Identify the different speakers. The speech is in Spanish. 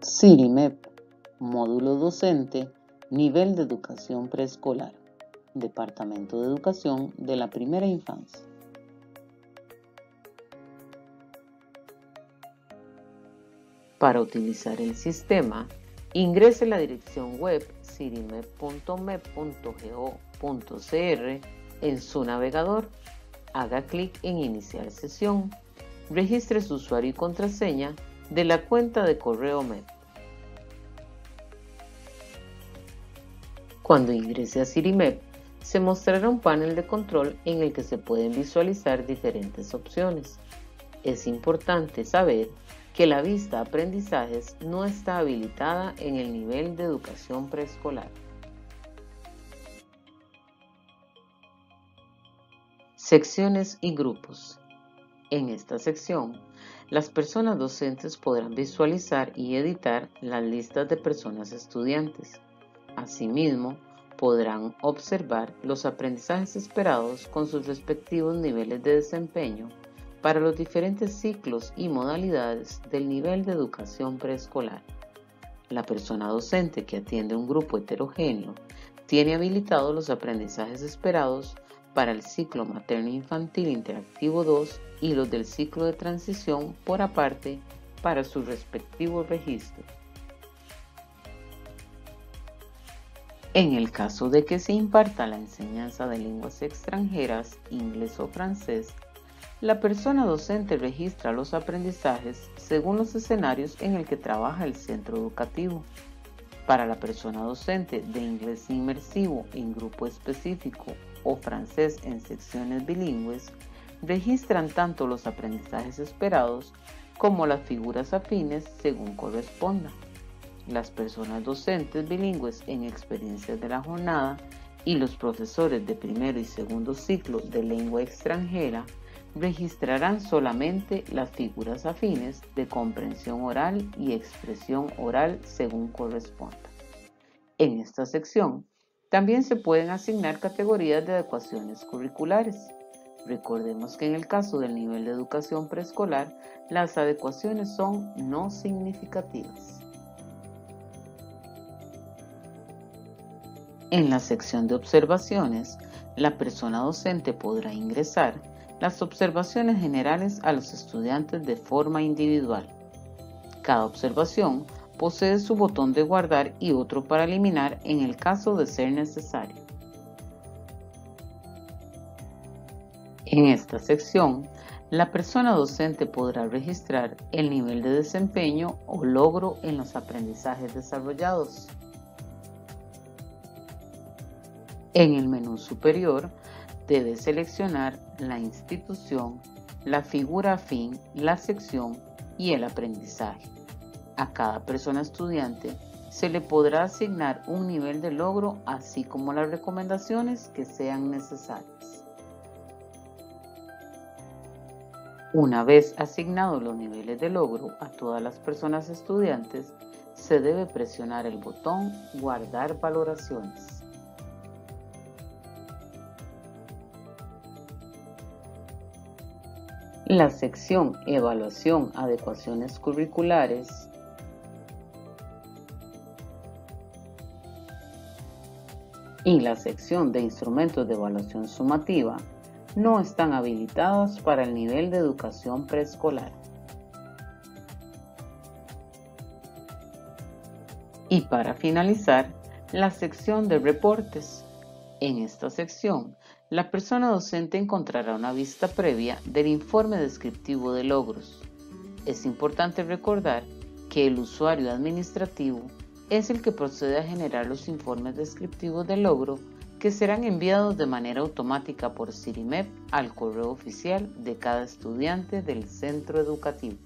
Speaker 1: CIRIMEP, módulo docente, nivel de educación preescolar, Departamento de Educación de la Primera Infancia. Para utilizar el sistema, ingrese la dirección web cirimep.mep.go.cr en su navegador. Haga clic en Iniciar sesión. Registre su usuario y contraseña de la cuenta de correo MEP. Cuando ingrese a Cirimep, se mostrará un panel de control en el que se pueden visualizar diferentes opciones. Es importante saber que la vista aprendizajes no está habilitada en el nivel de educación preescolar. Secciones y grupos. En esta sección, las personas docentes podrán visualizar y editar las listas de personas estudiantes. Asimismo, podrán observar los aprendizajes esperados con sus respectivos niveles de desempeño para los diferentes ciclos y modalidades del nivel de educación preescolar. La persona docente que atiende un grupo heterogéneo tiene habilitados los aprendizajes esperados para el ciclo materno-infantil interactivo 2 y los del ciclo de transición por aparte para su respectivo registro. En el caso de que se imparta la enseñanza de lenguas extranjeras, inglés o francés, la persona docente registra los aprendizajes según los escenarios en el que trabaja el centro educativo. Para la persona docente de inglés inmersivo en grupo específico o francés en secciones bilingües, registran tanto los aprendizajes esperados como las figuras afines según corresponda. Las personas docentes bilingües en experiencias de la jornada y los profesores de primero y segundo ciclo de lengua extranjera registrarán solamente las figuras afines de comprensión oral y expresión oral según corresponda. En esta sección también se pueden asignar categorías de adecuaciones curriculares. Recordemos que en el caso del nivel de educación preescolar, las adecuaciones son no significativas. En la sección de observaciones, la persona docente podrá ingresar las observaciones generales a los estudiantes de forma individual. Cada observación posee su botón de guardar y otro para eliminar en el caso de ser necesario. En esta sección, la persona docente podrá registrar el nivel de desempeño o logro en los aprendizajes desarrollados. En el menú superior debe seleccionar la institución, la figura afín, la sección y el aprendizaje. A cada persona estudiante se le podrá asignar un nivel de logro así como las recomendaciones que sean necesarias. Una vez asignados los niveles de logro a todas las personas estudiantes, se debe presionar el botón Guardar valoraciones. La sección Evaluación Adecuaciones Curriculares y la sección de Instrumentos de Evaluación Sumativa no están habilitadas para el nivel de educación preescolar. Y para finalizar, la sección de reportes. En esta sección la persona docente encontrará una vista previa del informe descriptivo de logros. Es importante recordar que el usuario administrativo es el que procede a generar los informes descriptivos de logro que serán enviados de manera automática por CIRIMEP al correo oficial de cada estudiante del centro educativo.